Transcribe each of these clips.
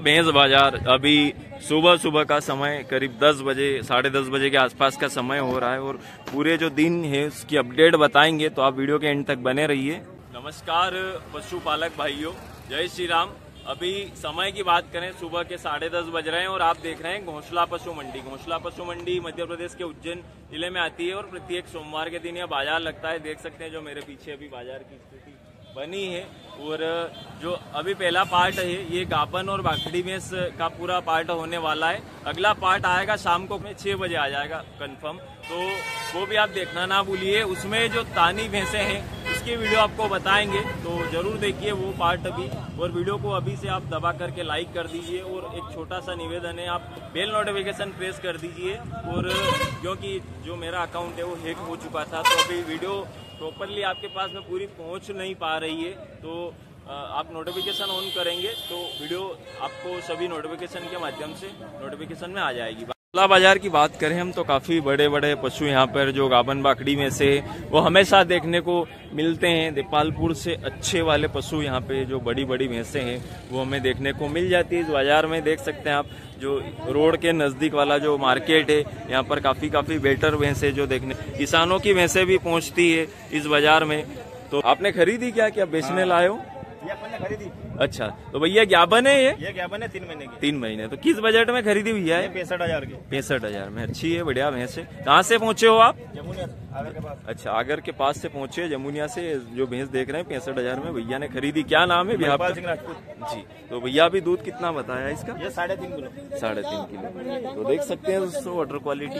भैंस बाज़ार। अभी सुबह सुबह का समय, करीब 10 बजे, साढ़े दस बजे के आसपास का समय हो रहा है और पूरे जो दिन है उसकी अपडेट बताएँगे तो आप वीडियो के एंड तक बने रहिए। नमस्कार पशुपालक भाइयों, जय श्री राम। अभी समय की बात करें, सुबह के साढ़े दस बज रहे हैं और आप देख रहे हैं घोसला पशु मंडी। घोसला पशु मंडी मध्य प्रदेश के उज्जैन ज़िले में आती है और प्रत्येक सोमवार के दिन यह बाज़ार लगता है। देख सकते हैं जो मेरे पीछे अभी बाज़ार की स्थिति बनी है और जो अभी पहला पार्ट है, ये गापन और बाखड़ी में का पूरा पार्ट होने वाला है। अगला पार्ट आएगा शाम को छह बजे आ जाएगा कंफर्म तो वो भी आप देखना ना भूलिए, उसमें जो तानी भैंसे हैं, उसकी वीडियो आपको बताएँगे तो ज़रूर देखिए वो पार्ट अभी और वीडियो को अभी से आप दबा करके लाइक कर दीजिए और एक छोटा सा निवेदन है, आप बेल नोटिफिकेशन प्रेस कर दीजिए। और क्योंकि जो मेरा अकाउंट है, वो हैक हो चुका था तो अभी वीडियो प्रॉपरली आपके पास में पूरी पहुँच नहीं पा रही है तो आप नोटिफिकेशन ऑन करेंगे तो वीडियो आपको सभी नोटिफिकेशन के माध्यम से नोटिफिकेशन में आ जाएगी। बंगला बाज़ार की बात करें हम तो काफ़ी बड़े बड़े पशु यहाँ पर जो गाबन बाकड़ी में से वो हमेशा देखने को मिलते हैं। देपालपुर से अच्छे वाले पशु यहाँ पे जो बड़ी बड़ी भैंसे हैं वो हमें देखने को मिल जाती है। इस बाज़ार में देख सकते हैं आप जो रोड के नज़दीक वाला जो मार्केट है यहाँ पर काफ़ी काफ़ी बेटर भैंसे जो देखने किसानों की भैंसे भी पहुँचती है इस बाज़ार में। तो आपने खरीदी क्या? क्या बेचने लाए हो? अपन ने खरीदी। अच्छा तो भैया ज्ञापन है ये? ये ज्ञापन है तीन महीने की। तीन महीने तो किस बजट में खरीदी हुई है? पैंसठ हज़ार की। पैंसठ हज़ार में अच्छी है बढ़िया भैंस है कहाँ से पहुँचे हो आप? आगर के पास। अच्छा आगर के पास से पहुँचे जमुनिया से जो भैंस देख रहे हैं पैंसठ हज़ार में। भैया ने खरीदी क्या नाम है जी तो भैया अभी दूध कितना बताया इसका? ये साढ़े तीन किलो। साढ़े तीन किलो। तो देख सकते हैं दोस्तों वाटर क्वालिटी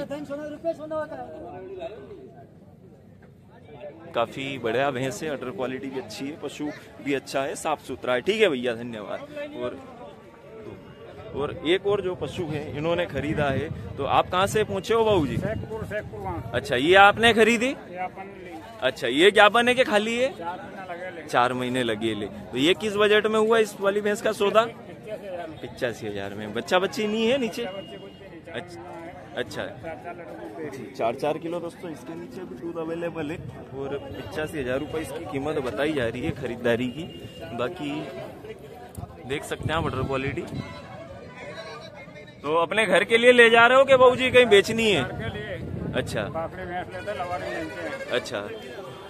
काफ़ी बढ़िया भैंस है अटर क्वालिटी भी अच्छी है पशु भी अच्छा है साफ़ सुथरा है। ठीक है भैया धन्यवाद। और और एक और जो पशु है इन्होंने खरीदा है तो आप कहाँ से पहुँचे हो बाबू जी? शेखपुर शेखपुर अच्छा ये आपने खरीदी? अच्छा ये ज्ञापन है कि खाली है? चार महीना लगे ले। तो ये किस बजट में हुआ इस वाली भैंस का सौदा? पिचासी हज़ार में। बच्चा बच्ची नहीं है नीचे? अच्छा। अच्छा। चार चार किलो दोस्तों इसके नीचे भी दूध अवेलेबल है और पिचासी हज़ार रुपये इसकी कीमत बताई जा रही है खरीदारी की। बाकी देख सकते हैं बटर क्वालिटी तो अपने घर के लिए ले जा रहे हो कि बहू जी कहीं बेचनी है? अच्छा। हैं अच्छा।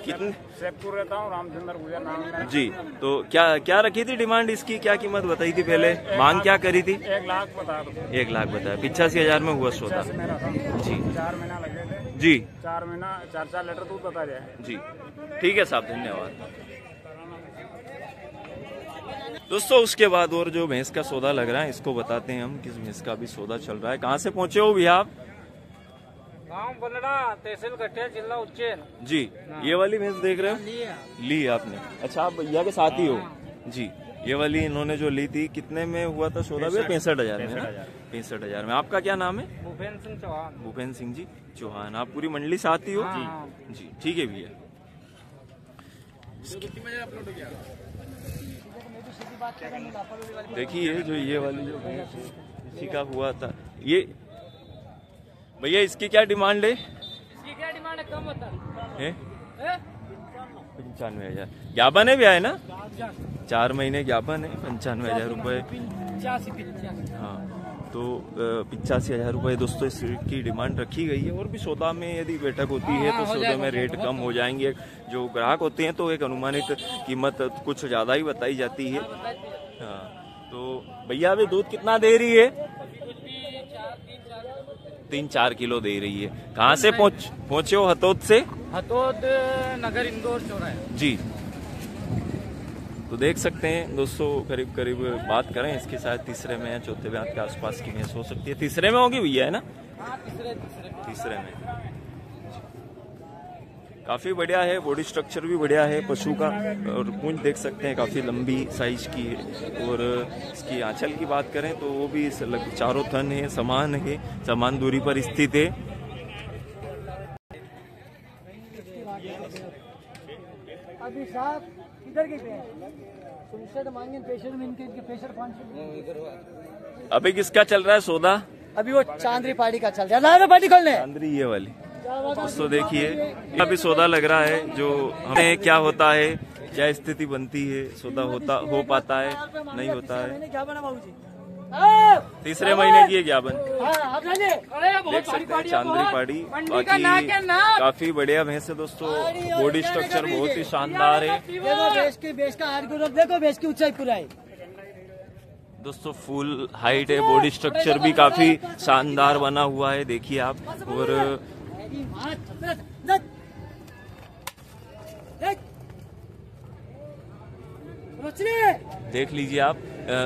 कितने? शेखपुर रहता हूँ रामचंद्र गुजर नाम है। जी तो क्या क्या रखी थी डिमांड इसकी? क्या कीमत बताई थी पहले? मांग क्या करी थी? एक लाख बता दो। एक लाख बताया पिचासी हज़ार में हुआ था। जी। चार महीना लगे थे। जी। चार महीना चार चार लीटर दूध बता जाए जी। ठीक है साहब धन्यवाद। दोस्तों उसके बाद और जो भैंस का सौदा लग रहा है इसको बताते हैं हम किस भैंस का भी सौदा चल रहा है। कहाँ से पहुँचे हो भैया आप? गाँव बनड़ा तहसील जिला उज्जैन। जी ये वाली भैंस देख रहे हो? ली आपने। अच्छा आप भैया के साथ ही हो। जी ये वाली इन्होंने जो ली थी कितने में हुआ था सौदा भैया पैंसठ। हज़ार में पैंसठ हज़ार। में। आपका क्या नाम है? भूपेन्द्र सिंह चौहान। भूपेन्द्र सिंह जी चौहान। आप पूरी मंडली साथ ही हो? हाँ। जी ठीक है भैया। देखिए जो ये वाली जो भैंस इसी का हुआ था। ये भैया इसकी क्या डिमांड है? इसकी क्या डिमांड है? कम होता है? पंचानवे हज़ार। ज्ञापन है भी है ना? चार महीने ज्ञापन है पंचानवे हज़ार रुपए। हाँ तो पिचासी हज़ार रुपए दोस्तों इस की डिमांड रखी गई है। और भी सौदा में यदि बैठक होती है तो सौदे में रेट कम हो जाएँगे। जो ग्राहक होते हैं तो एक अनुमानित कीमत कुछ ज़्यादा ही बताई जाती है। हाँ तो भैया अभी दूध कितना दे रही है? तीन चार किलो दे रही है। कहाँ से पहुँच पहुँचे हो हतोद से? हतोद नगर इंदौर चौराहे। जी। तो देख सकते हैं दोस्तों करीब करीब बात करें इसके साथ तीसरे में या चौथे में के आसपास की भैंस हो सकती है। तीसरे में होगी भैया है ना? तीसरे में। काफ़ी बढ़िया है बॉडी स्ट्रक्चर भी बढ़िया है पशु का और पूंछ देख सकते हैं काफ़ी लंबी साइज़ की है और इसकी आंचल की बात करें तो वो भी चारों थन है समान है समान दूरी पर स्थित है। अभी साहब किधर के पेशेंट अभी किसका चल रहा है सौदा? अभी वो चांदरी पार्टी का चल रहा है। पार्टी खोलने। अंदरी ये वाली। दोस्तों, देखिए अभी सौदा लग रहा है, जो हमें क्या होता है, क्या स्थिति बनती है, सौदा होता, हो पाता है, नहीं होता है तीसरे महीने की है ज्ञापन। देख सकते हैं चांदरी पाड़ी, बाकी काफ़ी बढ़िया भैंस है दोस्तों बॉडी स्ट्रक्चर बहुत ही शानदार है दोस्तों फुल हाइट है बॉडी स्ट्रक्चर भी काफ़ी शानदार बना हुआ है, देखिए आप, और देख। लीजिए आप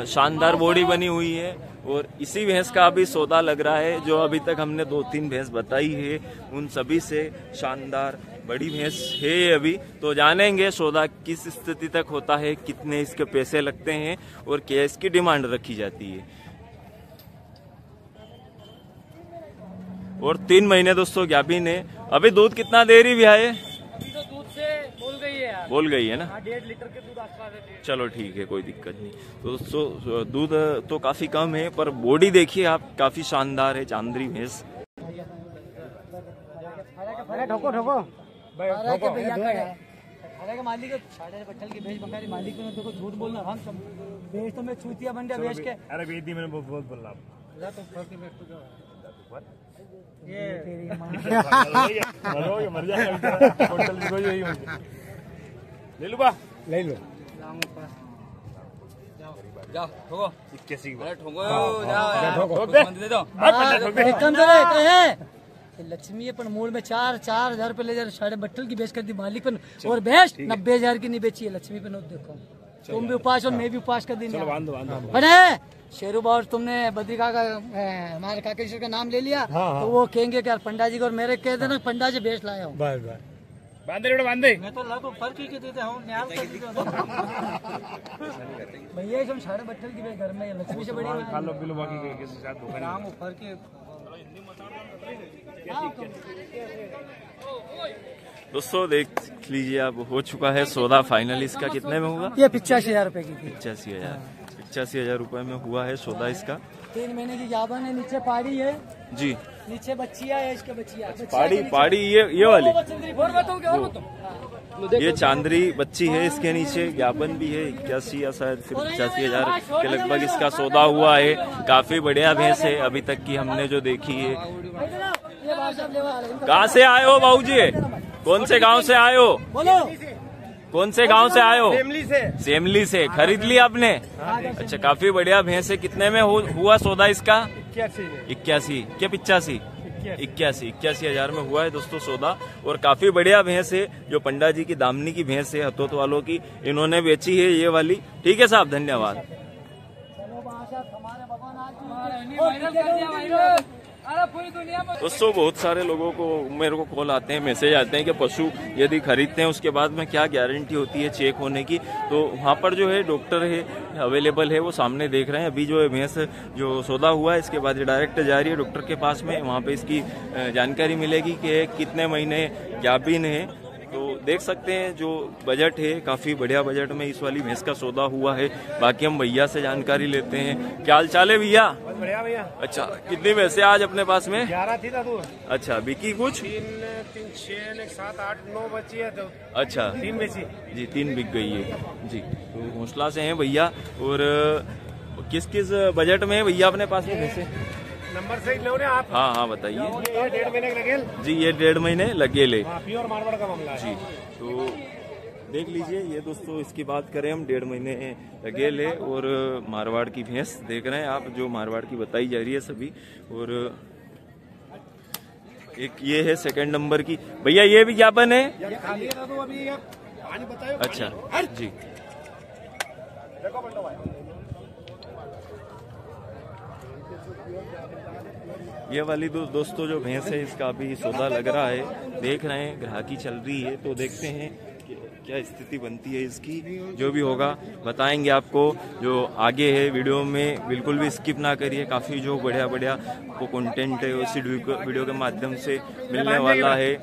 शानदार बॉडी बनी हुई है और इसी भैंस का अभी सौदा लग रहा है जो अभी तक हमने दो तीन भैंस बताई है उन सभी से शानदार बड़ी भैंस है अभी। तो जानेंगे सौदा किस स्थिति तक होता है कितने इसके पैसे लगते हैं और क्या इसकी डिमांड रखी जाती है। और तीन महीने दोस्तों ज्ञापिन है अभी दूध कितना दे रही भैया ये तो दूध से बोल गई है यार। बोल गई है ना? हाँ, डेढ़ लीटर के दूध आसपास है चलो ठीक है कोई दिक्कत नहीं। तो दोस्तों दूध तो काफ़ी कम है पर बॉडी देखिए आप काफ़ी शानदार है चांदरी भैंस। अरे ठोको ठोको। है। मालिक साढ़े बट्टल की भेज बंगाली मालिक ने देखो झूठ बोलना हम सब भेज तो मैं चूतिया बन गया भेज के। अरे बेच दी मैंने बहुत बहुत बोल रहा तो तो ले लो बा ले लो लक्ष्मी है, पण मूल में चार चार हज़ार रुपए ले जा साढ़े बट्टल की बेच कर दी मालिक पर। और बेच नब्बे हज़ार की नहीं बेची है लक्ष्मी पे नोट देखो। तुम भी उपास और मैं भी उपास कर दी बाँध दो बाँध दो बने शेरू बाबा तुमने बद्रिका का हमारे काकेश्वर का नाम ले लिया तो वो कहेंगे यार पंडा जी को और मेरे कह देना पंडा जी बेच लाया हूँ। बस बस बाँध दे बाँध। मैं तो लगभग फ़र्क ही देते हूँ भैया साढ़े बट्टल की घर में लक्ष्मी से बड़ी खा लो बाकी के- किसी साथ नहीं नाम फ़र्क दोस्तों देख लीजिए अब हो चुका है सौदा फाइनल इसका कितने में हुआ? ये पिचासी हज़ार रुपए की पचासी हज़ार। पचासी हज़ार रूपए में हुआ है सौदा इसका। तीन महीने की जाबन है नीचे पहाड़ी है। जी। नीचे बच्चिया है इसके बच्चिया। पहाड़ी पहाड़ी ये ये वाली? और बताओ और बताओ ये चांदरी बच्ची है इसके नीचे ज्ञापन भी है इक्यासी या शायद फिर पचासी हज़ार के लगभग इसका सौदा हुआ है। काफ़ी बढ़िया भैंस है अभी तक की हमने जो देखी है। हैं। कहाँ से आए हो बाबू जी कौन से गाँव से आए हो? बोलो। कौन से गाँव से आए हो? फैमिली से। सेमली से। खरीद लिया आपने? अच्छा काफ़ी बढ़िया भैंस है। कितने में हु, हुआ सौदा इसका? इक्यासी इक्यासी। क्या पिचासी इक्यासी। इक्यासी। हज़ार में हुआ है दोस्तों सौदा। और काफ़ी बढ़िया भैंस है जो पंडा जी की दामनी की भैंस है हतोत वालों की। इन्होंने बेची है ये वाली। ठीक है साहब धन्यवाद। पूरी दोस्तों बहुत सारे लोगों को, मेरे को कॉल आते हैं मैसेज आते हैं कि पशु यदि खरीदते हैं, उसके बाद में क्या गारंटी होती है चेक होने की? तो वहाँ पर जो है डॉक्टर है अवेलेबल है, वो सामने देख रहे हैं। अभी जो है भैंस जो सौदा हुआ है, इसके बाद डायरेक्ट जा रही है डॉक्टर के पास में। वहाँ पे इसकी जानकारी मिलेगी कि कितने महीने ज्ञापीन है देख सकते हैं जो बजट है काफ़ी बढ़िया बजट में इस वाली भैंस का सौदा हुआ है। बाकी हम भैया से जानकारी लेते हैं। क्या हाल चाल है भैया? बढ़िया भैया। अच्छा कितनी भैंसे आज अपने पास में? ग्यारह थी तू? अच्छा बिकी कुछ? तीन तीन छह सात आठ नौ बची है तो। अच्छा। तीन बेची जी तीन बिक गई है। जी तो हौसला से हैं भैया। और किस किस बजट में है भैया अपने पास में भैंसे नंबर से लो रहे आप। हाँ हाँ बताइए। ये डेढ़ महीने लगे। जी ये डेढ़ महीने लगे ले। हाँ प्योर मारवाड़ का मामला जी तो देख लीजिए ये दोस्तों इसकी बात करें हम डेढ़ महीने लगे ले और मारवाड़ की भैंस देख रहे हैं आप जो मारवाड़ की बताई जा रही है सभी। और एक ये है सेकंड नंबर की। भैया ये भी ज्ञापन है? है तो अच्छा जी। देखो ये वाली दो, दोस्तों जो भैंस है इसका अभी सौदा लग रहा है। देख रहे हैं ग्राहकी चल रही है तो देखते हैं क्या स्थिति बनती है इसकी जो भी होगा। बताएँगे आपको जो आगे है वीडियो में बिल्कुल भी स्किप ना करिए। काफ़ी जो बढ़िया बढ़िया को कंटेंट है उसी वीडियो के माध्यम से मिलने वाला है।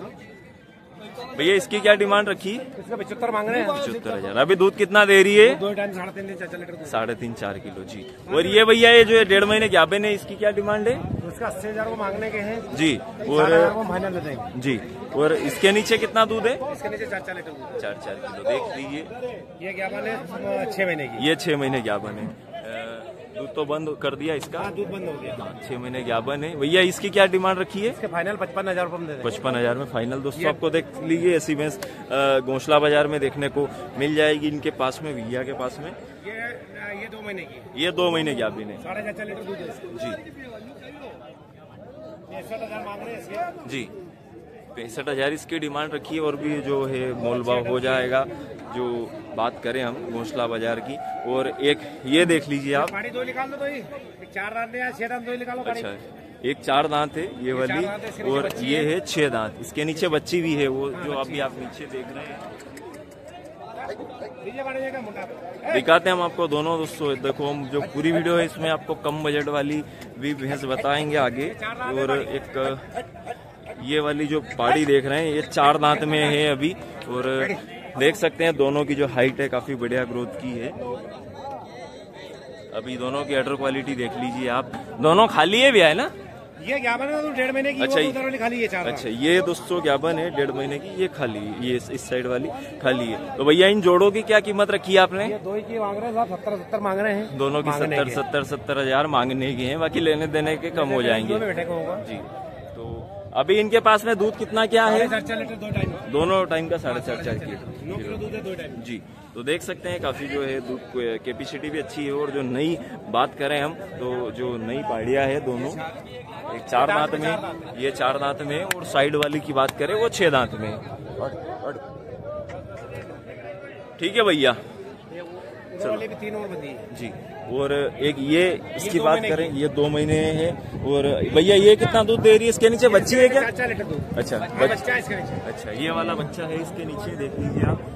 भैया इसकी क्या डिमांड रखी? पचहत्तर मांग रहे हैं। पचहत्तर हज़ार। अभी दूध कितना दे रही है? दो टाइम साढ़े तीन साढ़े तीन चार किलो जी। और ये भैया ये जो है डेढ़ महीने ज्ञापन है इसकी क्या डिमांड है? उसका अस्सी हज़ार को मांगने के हैं। जी और फाइनल दे देंगे। जी और इसके नीचे कितना दूध है? इसके नीचे चार चार लीटर दूध चार चार किलो देख लीजिए। ये क्या बने? छह महीने की। ये छह महीने ज्ञापन है दूध तो बंद कर दिया इसका। हाँ दूध बंद हो गया। हाँ, छह महीने ज्ञापन है भैया इसकी क्या डिमांड रखी है? इसके फाइनल पचपन हज़ार पचपन हज़ार में फाइनल दोस्तों आपको देख लीजिए ऐसी भैंस घोंसला बाज़ार में देखने को मिल जाएगी इनके पास में भैया के पास में। ये ये दो महीने की। ये दो महीने की ज्ञापन है साढ़े चार लीटर दूध जी पैंसठ हज़ार मांग रहे हैं इसके जी। पैंसठ हज़ार इसकी डिमांड रखी है और भी जो है मोल भाव हो जाएगा जो बात करें हम घोसला बाज़ार की। और एक ये देख लीजिए आप। पानी दो निकाल दो तो एक चार दांत दो निकालो अच्छा एक चार दांत है ये वाली है, और ये है। छह दांत। इसके नीचे बच्ची भी है वो जो अभी आप नीचे देख रहे हैं नीचे पानी जाएगा मुंडा पे। दिखाते हैं हम आपको दोनों दोस्तों। देखो, हम जो पूरी वीडियो है, इसमें आपको कम बजट वाली भी भैंस बताएँगे आगे। और एक, ये वाली जो पाड़ी देख रहे हैं, ये चार दांत में है अभी। और देख सकते हैं दोनों की जो हाइट है, काफ़ी बढ़िया ग्रोथ की है। अभी दोनों की अडर क्वालिटी देख लीजिए आप। दोनों खाली है भी है ना? ये क्या है तो डेढ़ महीने की अच्छा, वो खाली है चार अच्छा ये दोस्तों ज्ञापन है डेढ़ महीने की ये खाली है ये इस, साइड वाली खाली है। तो भैया इन जोड़ों की क्या कीमत रखी है आपने? ये दो ही की मांग रहे हैं सत्तर सत्तर मांग रहे हैं। दोनों की सत्तर सत्तर सत्तर हज़ार मांगने की है बाकी लेने देने के कम हो जाएँगे। जी तो अभी इनके पास में दूध कितना क्या है? लीटर दो दोनों टाइम का साढ़े चार चार नौ किलो किलो दूध दो टाइम जी तो देख सकते हैं काफ़ी जो है दूध कैपेसिटी भी अच्छी है और जो नई बात करें हम तो जो नई पाड़िया है दोनों एक चार दांत में ये चार दांत में और साइड वाली की बात करें वो छह दांत में। ठीक है भैया। वाले भी तीन और बंदी है। जी और एक ये इसकी बात करें ये दो महीने है और भैया ये कितना दूध दे रही है इसके नीचे बच्ची है क्या? अच्छा बच्चा इसके नीचे। अच्छा ये वाला बच्चा है इसके नीचे देख लीजिए आप।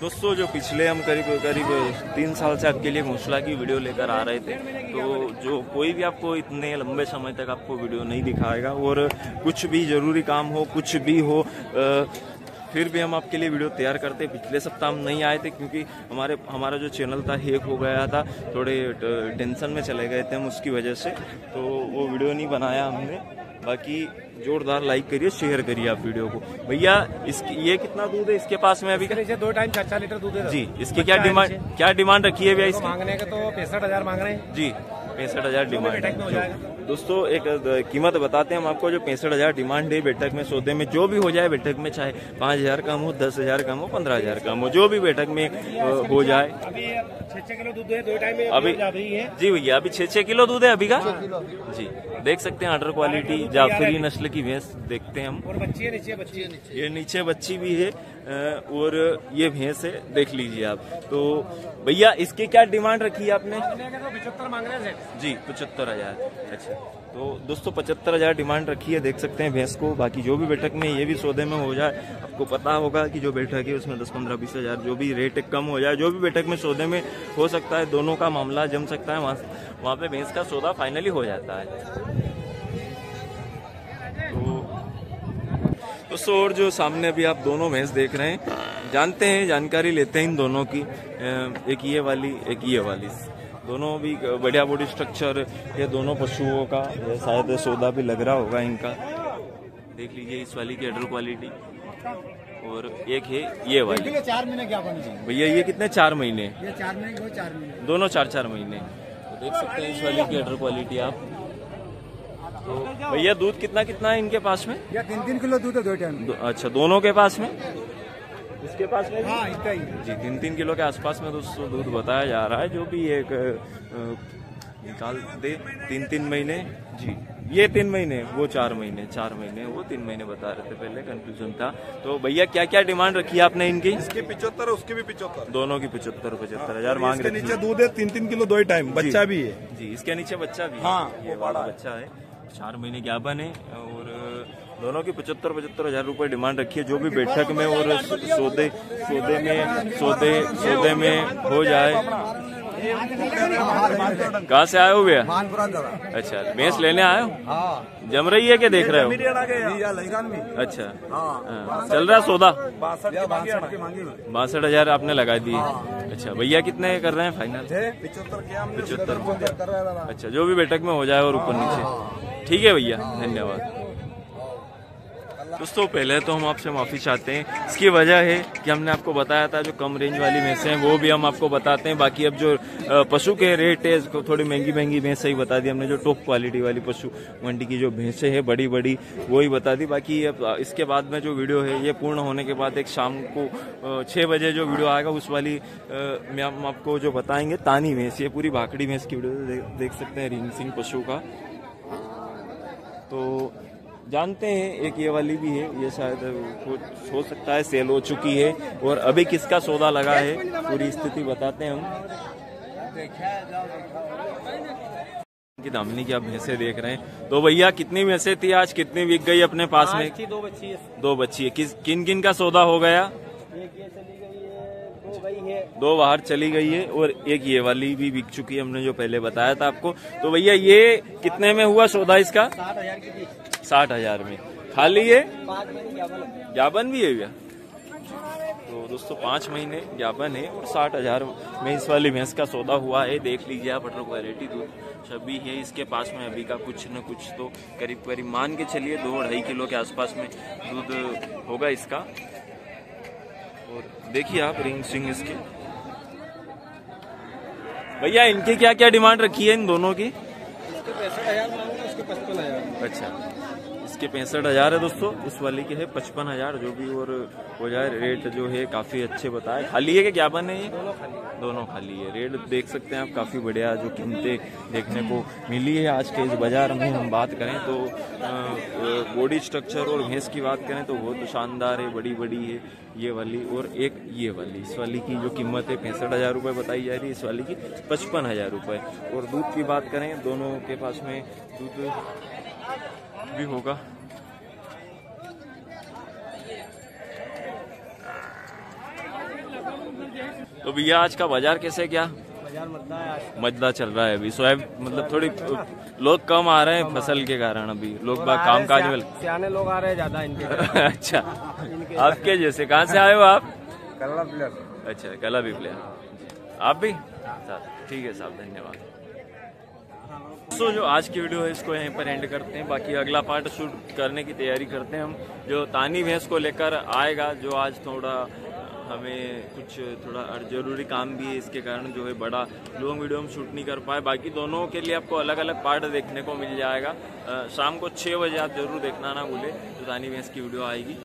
दोस्तों जो पिछले हम करीब करीब तीन साल से आपके लिए घोषला की वीडियो लेकर आ रहे थे तो जो कोई भी आपको इतने लंबे समय तक आपको वीडियो नहीं दिखाएगा और कुछ भी ज़रूरी काम हो कुछ भी हो फिर भी हम आपके लिए वीडियो तैयार करते पिछले सप्ताह हम नहीं आए थे क्योंकि हमारे हमारा जो चैनल था हैक हो गया था। थोड़े टेंशन में चले गए थे हम उसकी वजह से। तो वो वीडियो नहीं बनाया हमने। बाकी जोरदार लाइक करिए शेयर करिए आप वीडियो को। भैया इसकी ये कितना दूध है? इसके पास में अभी का? दो टाइम चार चार लीटर दूध है जी इसकी क्या डिमांड क्या डिमांड रखी है भैया इसकी? मांगने का तो पैंसठ हज़ार मांग रहे हैं। जी पैंसठ हज़ार डिमांड दोस्तों एक कीमत बताते हैं हम आपको जो पैंसठ हज़ार डिमांड है बैठक में सौदे में जो भी हो जाए बैठक में चाहे पाँच हज़ार कम हो दस हज़ार कम हो पंद्रह हज़ार कम हो जो भी बैठक में हो जाए। अभी छह छह किलो दूध है दो टाइम में अभी जा भैया अभी छह छह किलो दूध है अभी का? जी देख सकते हैं अडर क्वालिटी जाफरी नस्ल की भैंस देखते हैं हम। और बच्ची है नीचे बच्ची है। नीचे ये नीचे बच्ची भी है और ये भैंस है देख लीजिए आप। तो भैया इसकी क्या डिमांड रखी है आपने? तो पचहत्तर मांग रहे हैं जी पचहत्तर हज़ार। अच्छा। तो दोस्तों, पचहत्तर हज़ार डिमांड रखी है, देख सकते हैं भैंस को। बाकी जो भी बैठक में ये भी सौदे में हो जाए, आपको पता होगा कि जो बैठक है उसमें दस, पंद्रह, बीस हज़ार, जो भी रेट कम हो जाए, जो भी बैठक में सौदे में हो सकता है, दोनों का मामला जम सकता है, वहाँ वहाँ पे भैंस का सौदा फाइनली हो जाता है। तो दोस्तों, और जो सामने अभी आप दोनों भैंस देख रहे हैं, जानते हैं, जानकारी लेते हैं इन दोनों की एक ये वाली, एक ये वाली। दोनों भी बढ़िया बॉडी स्ट्रक्चर ये दोनों पशुओं का ये शायद सौदा भी लग रहा होगा इनका। देख लीजिए इस वाली की अडर क्वालिटी और एक है ये वाली। चार महीने क्या बने भैया ये कितने? चार महीने। ये चार महीने चार महीने। दोनों चार चार महीने। तो देख सकते हैं इस वाली की अडर क्वालिटी आप। तो भैया दूध कितना कितना है इनके पास में? या तीन तीन किलो दूध है दो टाइम अच्छा दोनों के पास में? इसके पास में हाँ इतना ही। जी तीन तीन किलो के आसपास में दोस्तों दूध बताया जा रहा है जो भी एक निकाल दे तीन तीन महीने। जी ये तीन महीने वो चार महीने चार महीने वो तीन महीने बता रहे थे पहले कंफ्यूजन था। तो भैया क्या क्या डिमांड रखी है आपने इनकी? इसके पिछहत्तर उसके भी पिछहत्तर दोनों की पिछहत्तर पचहत्तर हज़ार मांग इसके रही नीचे दूध है तीन तीन किलो दो ही टाइम बच्चा भी है। जी इसके नीचे बच्चा भी हाँ, ये वाला बड़ा बच्चा है। चार महीने ज्ञापन है और दोनों की पचहत्तर पचहत्तर हज़ार रूपए डिमांड रखी है, जो भी बैठक में और सौदे सौदे में, सौदे सौदे में हो जाए। कहाँ से आए हो भैया? अच्छा भैंस लेने आए हो? जम रही है क्या, देख रहे हो? अच्छा। चल रहा सौदा? बासठ हज़ार आपने लगा दिए। अच्छा भैया कितने कर रहे हैं फाइनल पचहत्तर। अच्छा जो भी बैठक में हो जाए और ऊपर नीचे। ठीक है भैया, धन्यवाद। दोस्तों, पहले तो हम आपसे माफ़ी चाहते हैं। इसकी वजह है कि हमने आपको बताया था, जो कम रेंज वाली भैंसें हैं, वो भी हम आपको बताते हैं। बाकी अब जो पशु के रेट है, इसको थोड़ी महँगी महँगी भैंस ही बता दी हमने, जो टॉप क्वालिटी वाली पशु, मंडी की जो भैंसें हैं बड़ी बड़ी वो ही बता दी। बाकी अब इसके बाद में जो वीडियो है, ये पूर्ण होने के बाद एक शाम को छः बजे जो वीडियो आएगा, उस वाली में हम आपको जो बताएँगे, तानी भैंस, ये पूरी भाकड़ी भैंस की वीडियो देख सकते हैं, रिंग सिंह पशु का। तो जानते हैं एक ये वाली भी है ये शायद कुछ हो सकता है सेल हो चुकी है और अभी किसका सौदा लगा है पूरी स्थिति बताते हैं हम। की दामनी की आप भैंसे देख रहे हैं। तो भैया कितनी भैंसे थी आज? कितनी बिक गई अपने पास में? थी दो बच्ची है। दो बच्ची है। किस किन किन का सौदा हो गया? एक ये चली। दो बाहर चली गई है और एक ये वाली भी बिक चुकी है, हमने जो पहले बताया था आपको। तो भैया, ये कितने में हुआ सौदा इसका? साठ हज़ार में। खाली है ज्ञापन भी है भैया। तो दोस्तों, पाँच महीने ज्ञापन है और साठ हज़ार में इस वाली भैंस का सौदा हुआ है। देख लीजिए आप, अटर क्वालिटी दूध छबी है, इसके पास में अभी का कुछ न कुछ तो करीब करीब मान के चलिए, दो ढाई किलो के आसपास में दूध होगा इसका। और देखिए आप रिंग स्विंग इसके। भैया इनकी क्या क्या डिमांड रखी है इन दोनों की? उसके पैंसठ हज़ार उसके पचपन हज़ार अच्छा। इसके पैंसठ हज़ार है दोस्तों। उस वाली के है पचपन हज़ार, जो भी और हो जाए रेट जो है काफ़ी अच्छे बताए। खाली है कि ज्ञापन है ये? दोनों खाली दोनों खाली है। रेट देख सकते हैं आप, काफ़ी बढ़िया जो कीमतें देखने को मिली है। आज के इस बाज़ार में हम बात करें तो बॉडी स्ट्रक्चर और भैंस की बात करें तो बहुत शानदार है बड़ी बड़ी है ये वाली और एक ये वाली। इस वाली की जो कीमत है पैंसठ हज़ार रुपये बताई जा रही है, इस वाली की पचपन हज़ार रुपये और दूध की बात करें, दोनों के पास में दूध भी होगा। तो भैया आज का बाज़ार कैसे क्या बाज़ार मद्दा मजदा चल रहा है अभी। सोयाब मतलब थोड़ी लोग कम आ रहे हैं फ़सल के कारण अभी। लोग बाग काम काज में सियाने लोग आ रहे हैं ज़्यादा इनके अच्छा। आपके जैसे। कहाँ से आए हो आप? कल्ला प्लेयर अच्छा कला भी प्लेयर आप भी? अच्छा, ठीक है साहब धन्यवाद। दोस्तों जो आज की वीडियो है, इसको यहीं पर एंड करते हैं। बाकी अगला पार्ट शूट करने की तैयारी करते हैं हम। जो तानी भैंस को लेकर आएगा, जो आज थोड़ा हमें कुछ थोड़ा ज़रूरी काम भी है, इसके कारण जो है बड़ा लॉन्ग वीडियो हम शूट नहीं कर पाए। बाकी दोनों के लिए आपको अलग अलग पार्ट देखने को मिल जाएगा। शाम को छः बजे आप ज़रूर देखना, ना भूले तो तानी भैंस की वीडियो आएगी।